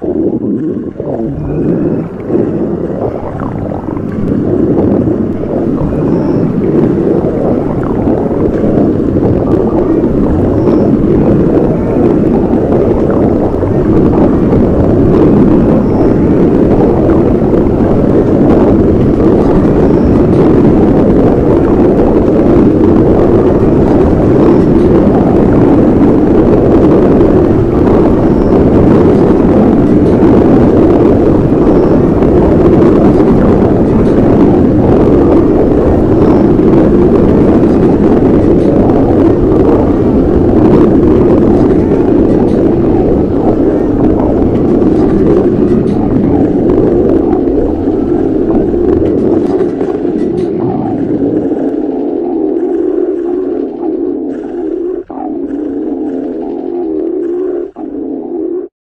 Oh, my God.